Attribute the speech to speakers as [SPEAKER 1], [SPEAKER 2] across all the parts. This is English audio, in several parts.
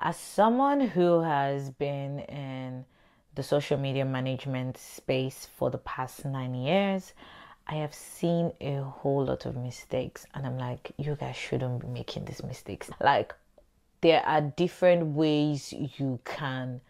[SPEAKER 1] As someone who has been in the social media management space for the past nine years, I have seen a whole lot of mistakes, and I'm like, you guys shouldn't be making these mistakes. Like, there are different ways you can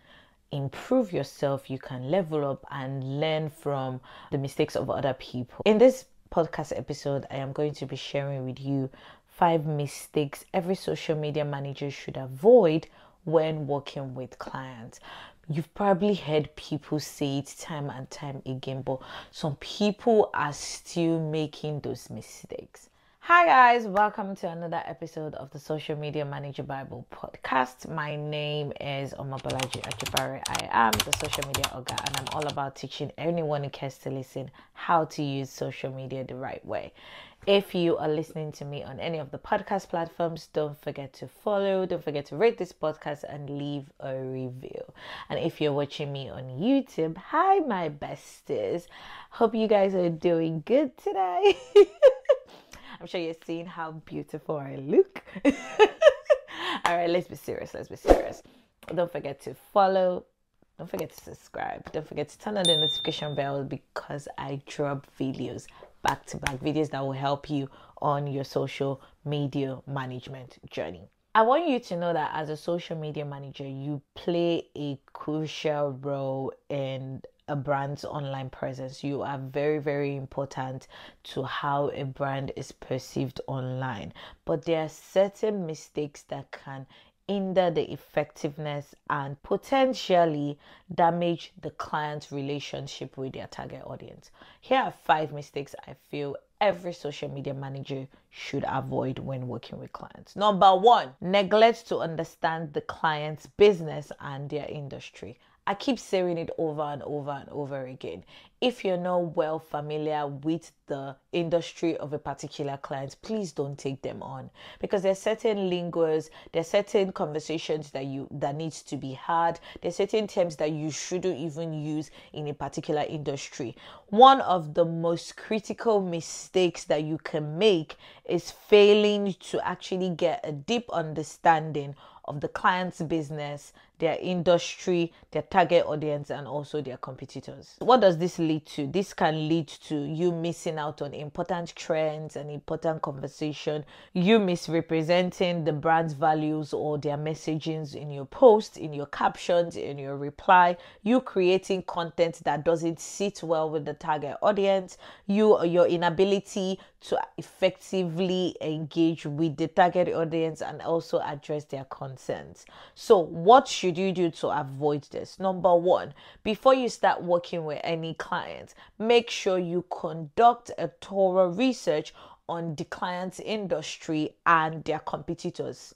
[SPEAKER 1] improve yourself, you can level up and learn from the mistakes of other people. In this podcast episode, I am going to be sharing with you five mistakes every social media manager should avoid when working with clients. You've probably heard people say it time and time again, but some people are still making those mistakes. Hi, guys, welcome to another episode of the Social Media Manager Bible podcast. My name is Omobolaji Ajibare. I am the social media oga, and I'm all about teaching anyone who cares to listen how to use social media the right way. If you are listening to me on any of the podcast platforms, don't forget to follow, don't forget to rate this podcast and leave a review. And if you're watching me on YouTube, hi, my besties. Hope you guys are doing good today. I'm sure you're seeing how beautiful I look. All right, let's be serious. Let's be serious. Don't forget to follow. Don't forget to subscribe. Don't forget to turn on the notification bell because I drop videos back to back videos that will help you on your social media management journey. I want you to know that as a social media manager, you play a crucial role in a brand's online presence. You are very, very important to how a brand is perceived online. But there are certain mistakes that can hinder the effectiveness and potentially damage the client's relationship with their target audience. Here are five mistakes I feel every social media manager should avoid when working with clients. Number one, neglect to understand the client's business and their industry. I keep saying it over and over and over again. If you're not well familiar with the industry of a particular client, please don't take them on because there's certain lingers, there's certain conversations that you that needs to be had, there's certain terms that you shouldn't even use in a particular industry. One of the most critical mistakes that you can make is failing to actually get a deep understanding of the client's business, their industry, their target audience, and also their competitors. What does this lead to? This can lead to you missing out on important trends and important conversation, you misrepresenting the brand's values or their messagings in your post, in your captions, in your reply, you creating content that doesn't sit well with the target audience, you your inability to effectively engage with the target audience and also address their concerns. So, what should you do to avoid this? Number one, before you start working with any client, make sure you conduct a thorough research on the client's industry and their competitors.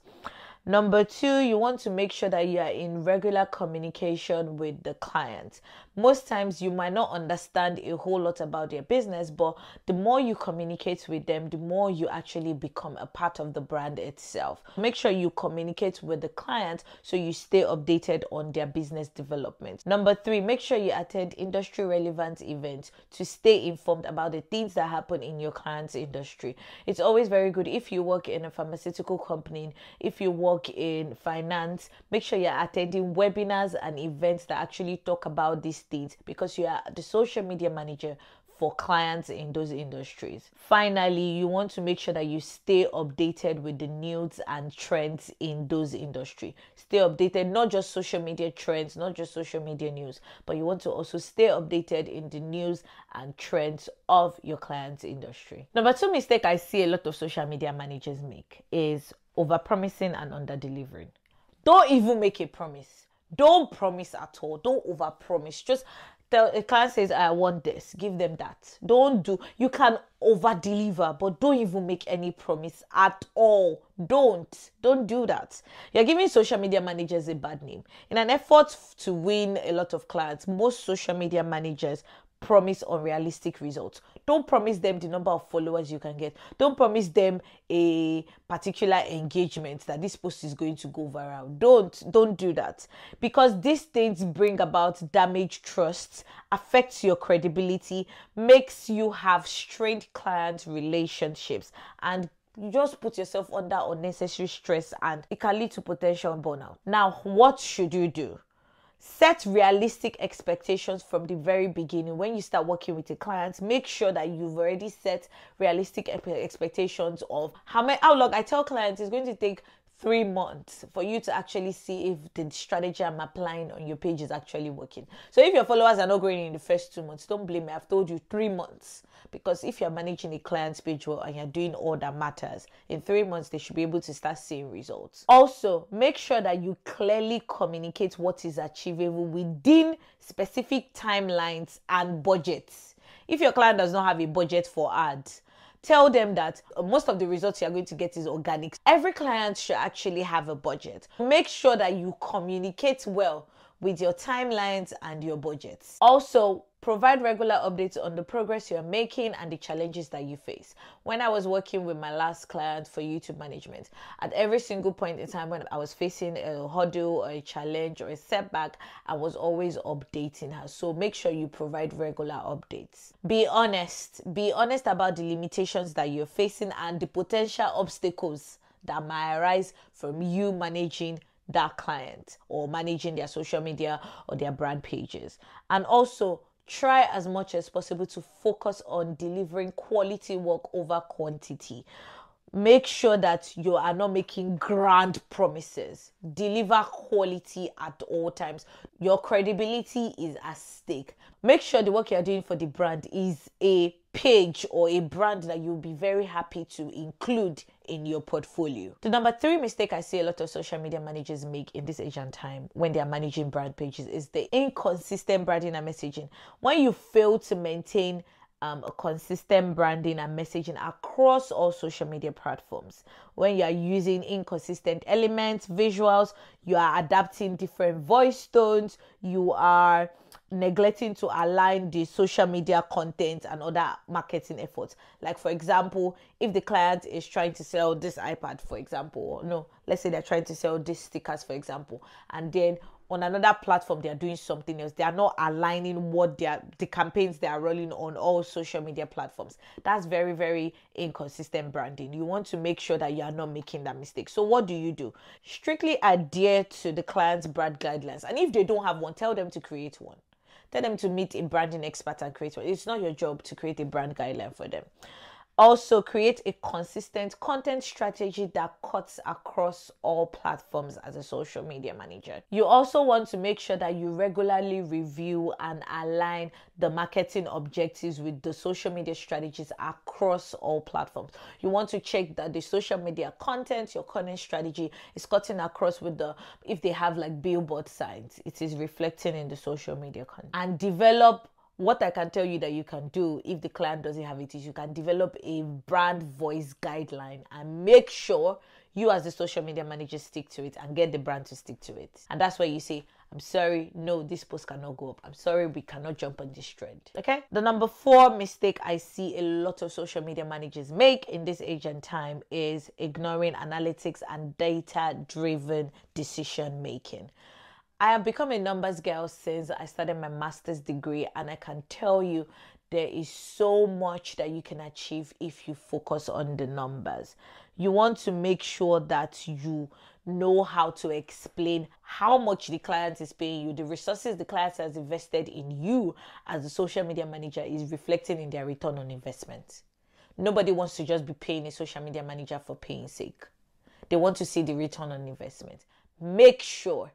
[SPEAKER 1] Number two, you want to make sure that you are in regular communication with the client. Most times, you might not understand a whole lot about their business, but the more you communicate with them, the more you actually become a part of the brand itself. Make sure you communicate with the client so you stay updated on their business development. Number three, make sure you attend industry relevant events to stay informed about the things that happen in your client's industry. It's always very good if you work in a pharmaceutical company, if you work work in finance, make sure you're attending webinars and events that actually talk about these things because you are the social media manager for clients in those industries. Finally, you want to make sure that you stay updated with the news and trends in those industry. Stay updated, not just social media trends, not just social media news, but you want to also stay updated in the news and trends of your client's industry. Number two mistake I see a lot of social media managers make is over promising and under delivering. Don't even make a promise. Don't promise at all. Don't over promise. Just tell a client says, I want this, give them that. Don't do you can over deliver, but don't even make any promise at all. Don't. Don't do that. You're giving social media managers a bad name. In an effort to win a lot of clients, most social media managers promise unrealistic results. Don't promise them the number of followers you can get. Don't promise them a particular engagement that this post is going to go viral. Don't don't do that because these things bring about damaged trust, affects your credibility, makes you have strained client relationships and you just put yourself under unnecessary stress and it can lead to potential burnout. Now, what should you do? Set realistic expectations from the very beginning. When you start working with a client, make sure that you've already set realistic expectations of how many how long I tell clients it's going to take three months for you to actually see if the strategy I'm applying on your page is actually working. So if your followers are not growing in the first two months, don't blame me. I've told you three months. Because if you're managing a client's page well and you're doing all that matters, in three months they should be able to start seeing results. Also, make sure that you clearly communicate what is achievable within specific timelines and budgets. If your client does not have a budget for ads, tell them that uh, most of the results you're going to get is organic. Every client should actually have a budget. Make sure that you communicate well with your timelines and your budgets. Also, provide regular updates on the progress you're making and the challenges that you face. When I was working with my last client for YouTube management, at every single point in time when I was facing a hurdle or a challenge or a setback, I was always updating her. So make sure you provide regular updates. Be honest. Be honest about the limitations that you're facing and the potential obstacles that might arise from you managing that client or managing their social media or their brand pages. And also, try as much as possible to focus on delivering quality work over quantity. Make sure that you are not making grand promises. Deliver quality at all times. Your credibility is at stake. Make sure the work you're doing for the brand is a page or a brand that you'll be very happy to include in your portfolio. The number three mistake I see a lot of social media managers make in this age and time when they are managing brand pages is the inconsistent branding and messaging. When you fail to maintain um, a consistent branding and messaging across all social media platforms. When you are using inconsistent elements, visuals, you are adapting different voice tones, you are neglecting to align the social media content and other marketing efforts. Like, for example, if the client is trying to sell this iPad, for example, no, let's say they're trying to sell these stickers, for example, and then on another platform they are doing something else. They are not aligning what they are the campaigns they are rolling on all social media platforms. That's very very inconsistent branding. You want to make sure that you are not making that mistake. So what do you do? Strictly adhere to the client's brand guidelines. And if they don't have one tell them to create one Tell them to meet a branding expert and create one. It's not your job to create a brand guideline for them. Also, create a consistent content strategy that cuts across all platforms as a social media manager. You also want to make sure that you regularly review and align the marketing objectives with the social media strategies across all platforms. You want to check that the social media content, your content strategy is cutting across with the, if they have like billboard signs, it is reflecting in the social media content. And develop what I can tell you that you can do if the client doesn't have it is you can develop a brand voice guideline and make sure you as the social media manager stick to it and get the brand to stick to it. And that's where you say, I'm sorry, no, this post cannot go up. I'm sorry, we cannot jump on this trend. Okay. The number four mistake I see a lot of social media managers make in this age and time is ignoring analytics and data driven decision making. I have become a numbers girl since I started my master's degree, and I can tell you there is so much that you can achieve if you focus on the numbers. You want to make sure that you know how to explain how much the client is paying you, the resources the client has invested in you as a social media manager is reflecting in their return on investment. Nobody wants to just be paying a social media manager for paying sake. They want to see the return on investment. Make sure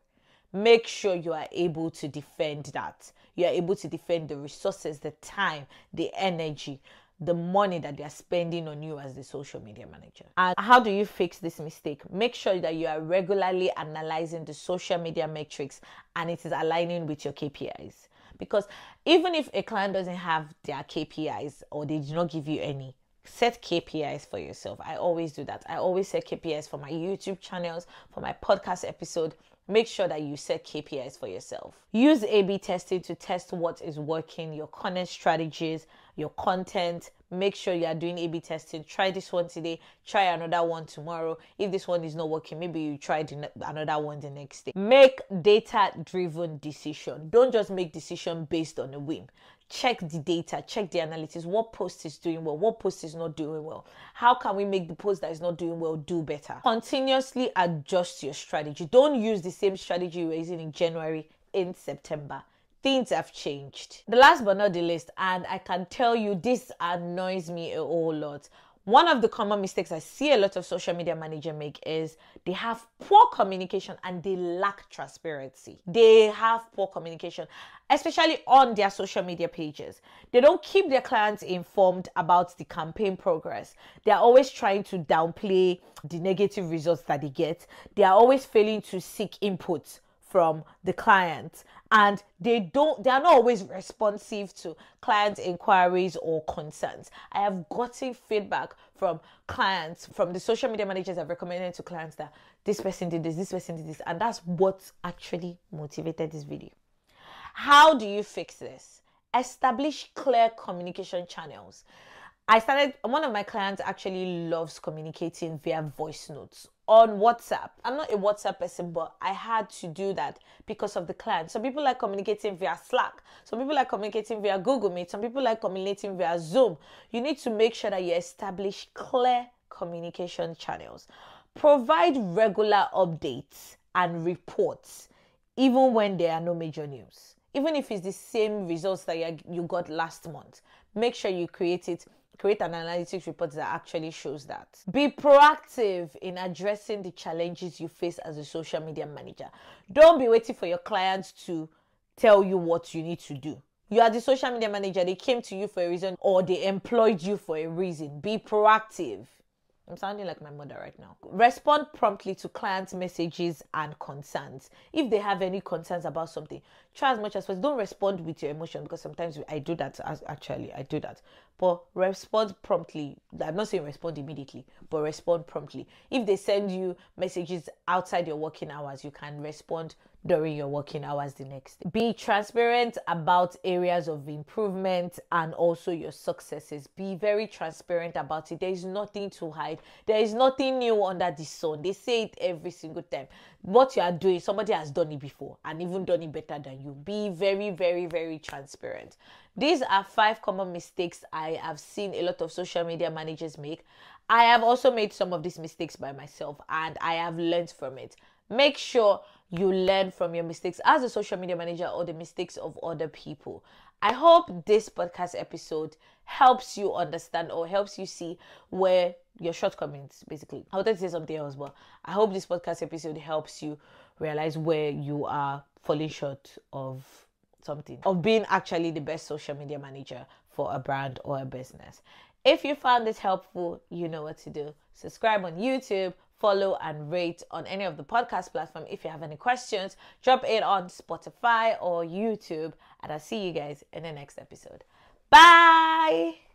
[SPEAKER 1] make sure you are able to defend that. You are able to defend the resources, the time, the energy, the money that they are spending on you as the social media manager. And how do you fix this mistake? Make sure that you are regularly analyzing the social media metrics and it is aligning with your KPIs. Because even if a client doesn't have their KPIs or they do not give you any, set KPIs for yourself. I always do that. I always set KPIs for my YouTube channels, for my podcast episode, make sure that you set KPIs for yourself. Use A B testing to test what is working, your content strategies, your content. Make sure you are doing A B testing. Try this one today, try another one tomorrow. If this one is not working, maybe you try another one the next day. Make data driven decision. Don't just make decision based on a whim check the data, check the analytics. What post is doing well? What post is not doing well? How can we make the post that is not doing well do better? Continuously adjust your strategy. Don't use the same strategy you were using in January in September. Things have changed. The last but not the least, and I can tell you this annoys me a whole lot one of the common mistakes I see a lot of social media manager make is they have poor communication and they lack transparency. They have poor communication, especially on their social media pages. They don't keep their clients informed about the campaign progress. They are always trying to downplay the negative results that they get. They are always failing to seek input from the client. And they don't they are not always responsive to client inquiries or concerns. I have gotten feedback from clients from the social media managers i've recommended to clients that this person did this this person did this. And that's what actually motivated this video. How do you fix this? Establish clear communication channels. I started, one of my clients actually loves communicating via voice notes on WhatsApp. I'm not a WhatsApp person, but I had to do that because of the client. Some people like communicating via Slack. Some people like communicating via Google Meet. Some people like communicating via Zoom. You need to make sure that you establish clear communication channels. Provide regular updates and reports, even when there are no major news. Even if it's the same results that you got last month, make sure you create it create an analytics report that actually shows that. Be proactive in addressing the challenges you face as a social media manager. Don't be waiting for your clients to tell you what you need to do. You are the social media manager, they came to you for a reason or they employed you for a reason. Be proactive. I'm sounding like my mother right now. Respond promptly to clients' messages and concerns. If they have any concerns about something, try as much as possible. Don't respond with your emotion because sometimes I do that. As, Actually, I do that. But respond promptly. I'm not saying respond immediately, but respond promptly. If they send you messages outside your working hours, you can respond during your working hours the next day. Be transparent about areas of improvement and also your successes. Be very transparent about it. There is nothing to hide. There is nothing new under the sun. They say it every single time. What you are doing, somebody has done it before and even done it better than you. Be very, very, very transparent. These are five common mistakes I have seen a lot of social media managers make. I have also made some of these mistakes by myself and I have learned from it. Make sure you learn from your mistakes as a social media manager or the mistakes of other people. I hope this podcast episode helps you understand or helps you see where your shortcomings basically. I wanted to say something else, but I hope this podcast episode helps you realize where you are falling short of something, of being actually the best social media manager for a brand or a business. If you found this helpful, you know what to do. Subscribe on YouTube, follow and rate on any of the podcast platform. If you have any questions, drop it on Spotify or YouTube, and I'll see you guys in the next episode. Bye.